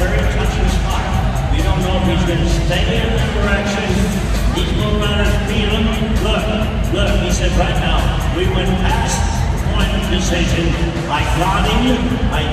very touchy spot. We don't know if he's been stay in that direction. These bull runners feel him. Look, look, he said right now, we went past point decision. I got him. I